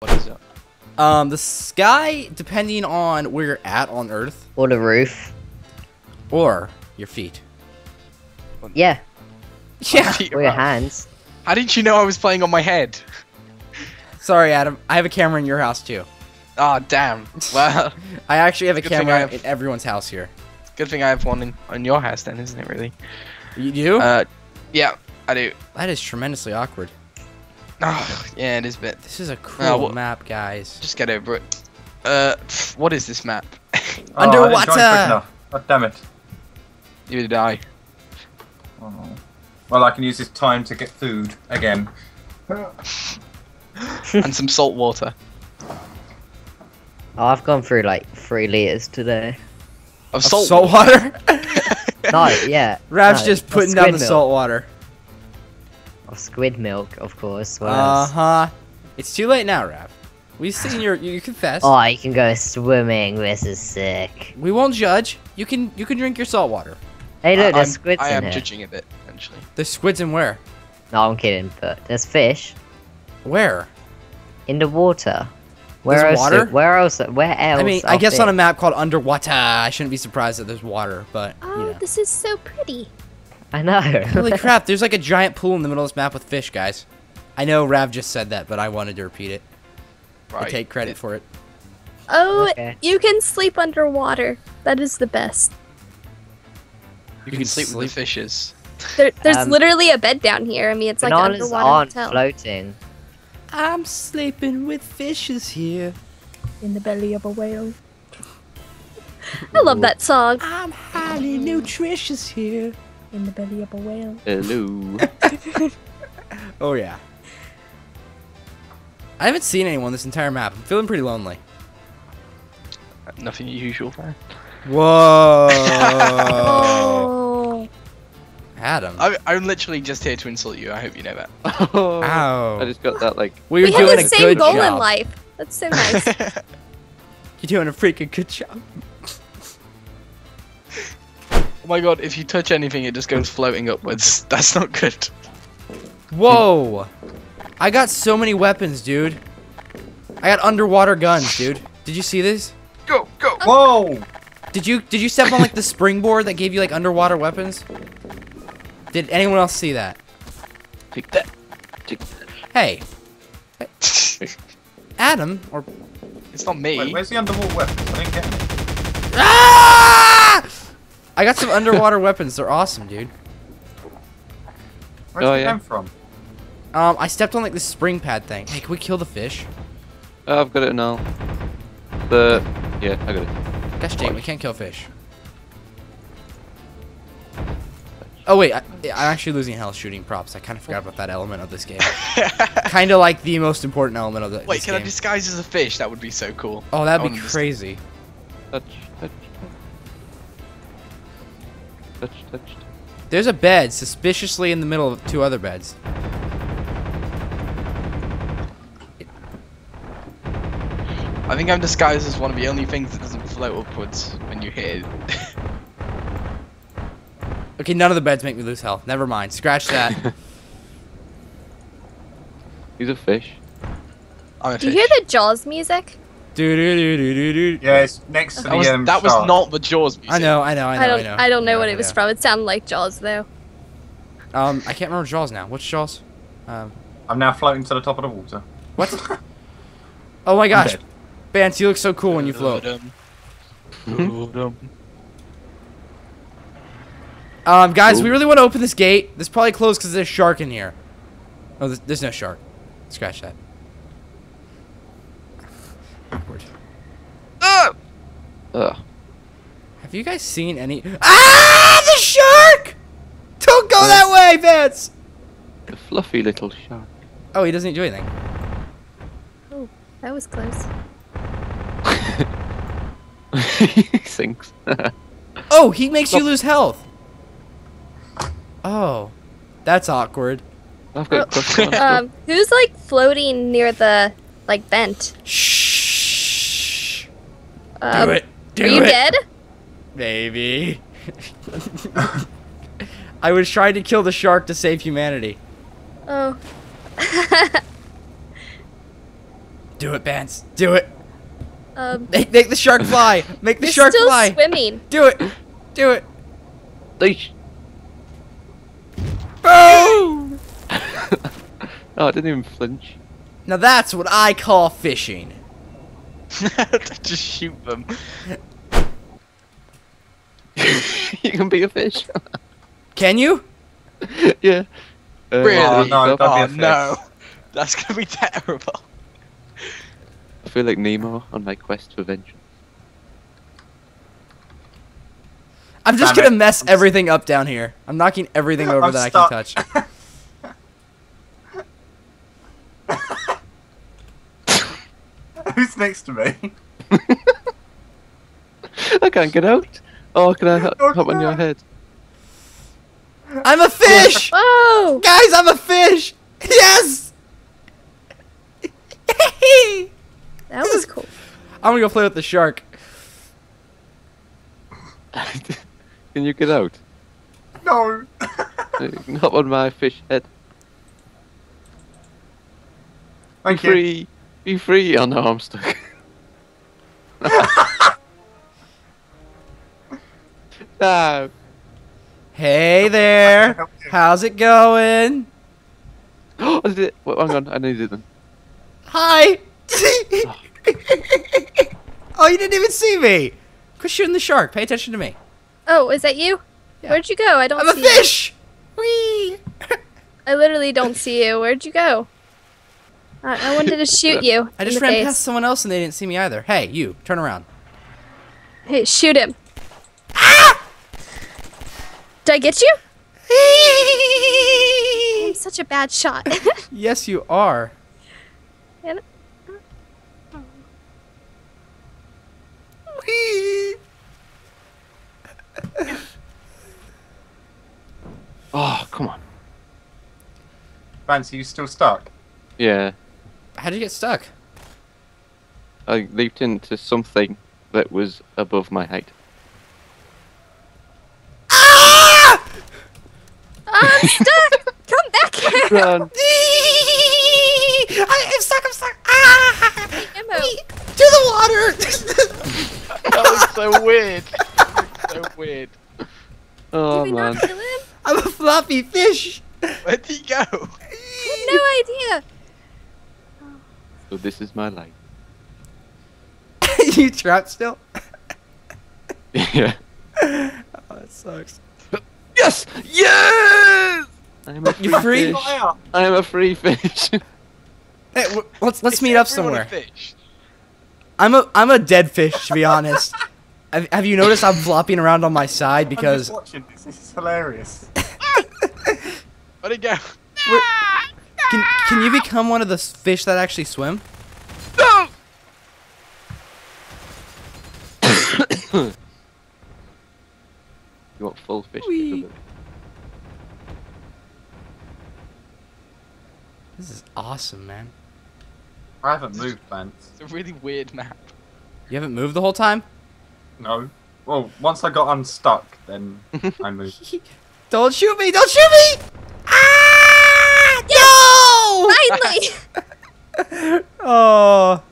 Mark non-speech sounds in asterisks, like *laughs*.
What is it? Um, the sky, depending on where you're at on Earth, Or the roof. or your feet. Yeah, Yeah. Or your hands. How did you know I was playing on my head? Sorry, Adam. I have a camera in your house too. Ah, damn. Well, *laughs* I actually have a camera have- in everyone's house here. good thing I have one in, in your house then, isn't it, really? You do? Uh, yeah, I do. that is tremendously awkward. Oh, yeah, it is a bit. This is a cool what- map, guys. Just get over it. Uh, pff, what is this map? Oh, I didn't Underwater. enough. God damn it. you did I. Oh. Well, I can use this time to get food again. *laughs* and some salt water. Oh, I've gone through like three liters today. Of Of salt, salt water? *laughs* No, *laughs* yeah. Rap's no, just putting down the milk. salt water. Of squid milk, of course. What Uh else? huh. It's too late now, Rap. We've seen your. You confess. Oh, you can go swimming. This is sick. We won't judge. You can. You can drink your salt water. Hey, look, I, there's I'm- squids I in am here. judging a bit, actually. There's squids in where? No, I'm kidding, but there's fish Where? in the water. Where There's else? water? Where else? Where else? I mean, I are guess on a map called Underwater, I shouldn't be surprised that there's water, but Oh, you know. this is so pretty. I know. Holy *laughs* crap! There's like a giant pool in the middle of this map with fish, guys. I know Rav just said that, but I wanted to repeat it. I take credit for it. Oh, Okay. you can sleep underwater. That is the best. You can sleep, with the fishes. There, there's Um, literally a bed down here. I mean, it's like an Bananas underwater aren't hotel floating. I'm sleeping with fishes here. in the belly of a whale. I love that song. I'm highly nutritious here. In the belly of a whale. Hello. *laughs* Oh yeah. I haven't seen anyone this entire map. I'm feeling pretty lonely. Nothing usual there. Whoa. Oh. *laughs* Adam. I, I'm literally just here to insult you. I hope you know that. Oh, *laughs* Ow. I just got that like. we We have doing the same goal job. in life. That's so nice. You're doing a freaking good job. Oh my god, if you touch anything, it just goes floating upwards. *laughs* That's not good. Whoa! I got so many weapons, dude. I got underwater guns, dude. Did you see this? Go, go. Whoa! Did you did you step on like the springboard that gave you like underwater weapons? Did anyone else see that? Take that. Take that. Hey, *laughs* Adam or It's not me. Wait, where's the underwater weapons? I didn't get any. ah! I got some underwater *laughs* weapons. They're awesome, dude. Where'd Oh, they yeah. come from? Um, I stepped on like this spring pad thing. Hey, can we kill the fish? Oh, I've got it now. The yeah, I got it. Gosh dang, we can't kill fish. Oh wait, I, I'm actually losing health shooting props. I kind of forgot about that element of this game. *laughs* kind of like the most important element of the Wait, this can I disguise as a fish? That would be so cool. Oh, that'd I be wanna crazy. Touch, touch, touch, touch, touch. There's a bed suspiciously in the middle of two other beds. I think I'm disguised as one of the only things that doesn't float upwards when you hit it. *laughs* Okay, none of the beds make me lose health. Never mind. Scratch that. *laughs* He's a fish. I'm a Do you hear the Jaws music? Yeah, it's next to the That was, um, that was shark. not the Jaws music. I know, I know, I know, I don't. I know. I don't know what I it was from. It sounded like Jaws though. Um, I can't remember Jaws now. What's Jaws? Um, I'm now floating to the top of the water. what? oh my *laughs* gosh, dead. Vance, you look so cool when you float. Um, guys, we really want to open this gate. This probably closed because there's a shark in here. Oh, there's, there's no shark. Scratch that. Awkward. Ah! Ugh. Have you guys seen any? Ah, the shark! Don't go that way, Vance. The fluffy little shark. Oh, he doesn't do anything. Oh, that was close. *laughs* he sinks. *laughs* Oh, he makes you lose health. Oh, that's awkward. I've got a question. *laughs* Um, who's like floating near the like vent? Shh. Um, do it. Do Are you it. dead? Maybe. I was trying to kill the shark to save humanity. Oh. *laughs* Do it, Vance. Do it. Um, Make, make the shark fly. Make the you're shark still fly. swimming. Do it. Do it. Leash. Boom! *laughs* Oh, I didn't even flinch. Now that's what I call fishing. *laughs* Just shoot them. *laughs* you can be a fish. Can you? *laughs* yeah. Uh, Really? Oh, no, go. don't be a Oh no. That's gonna be terrible. I feel like Nemo on my quest for vengeance. I'm just Damn gonna it. mess I'm everything up down here. I'm knocking everything over I'm that I can touch. Who's next to me? *laughs* I can't get out. Oh, can I hop Oh, on your head? I'm a fish! Whoa! *laughs* Oh! Guys, I'm a fish! Yes! *laughs* That was cool. I'm gonna go play with the shark. can you get out? No. You can hop on my fish head. Be Thank you. Free. Be free. Oh no, I'm stuck. *laughs* no. Hey there! How's it going? Oh, I did it. Wait, hang on, I needed them. Hi! *laughs* oh, you didn't even see me! Quit shooting the shark. Pay attention to me. Oh, is that you? Yeah. Where'd you go? I don't I'm a see you. fish! Whee! *laughs* I literally don't see you. Where'd you go? I, I wanted to shoot you. *laughs* I just ran face. past someone else and they didn't see me either. Hey, you, turn around. Hey, shoot him. Ah! Did I get you? I'm such a bad shot. *laughs* yes, you are. And- Whee! *laughs* Oh, come on. Fancy, you still stuck? Yeah. How'd you get stuck? I leaped into something that was above my height. Ah! I'm *laughs* stuck. Come back here. Run. I, I'm stuck, I'm stuck. Ah! To the water! *laughs* That was so weird. *laughs* so weird. Oh Did we man. not kill him? I'm a floppy fish. Where'd he go? No idea. So this is my life. *laughs* you trapped still? *laughs* yeah. Oh, that sucks. Yes! Yes! I'm a free You free? fish. I am a free fish. Hey, w- let's let's Is meet up somewhere. I'm a I'm a dead fish to be honest. *laughs* have, have you noticed I'm flopping around on my side I'm because just watching this. This is hilarious. Where'd he go? can can you become one of the fish that actually swim? no! *coughs* you want full fish Whee. This is awesome, man. I haven't moved, Vance. It's a really weird map. You haven't moved the whole time? No. Well, once I got unstuck, then I *laughs* moved. Don't shoot me! Don't shoot me! *laughs* Oh.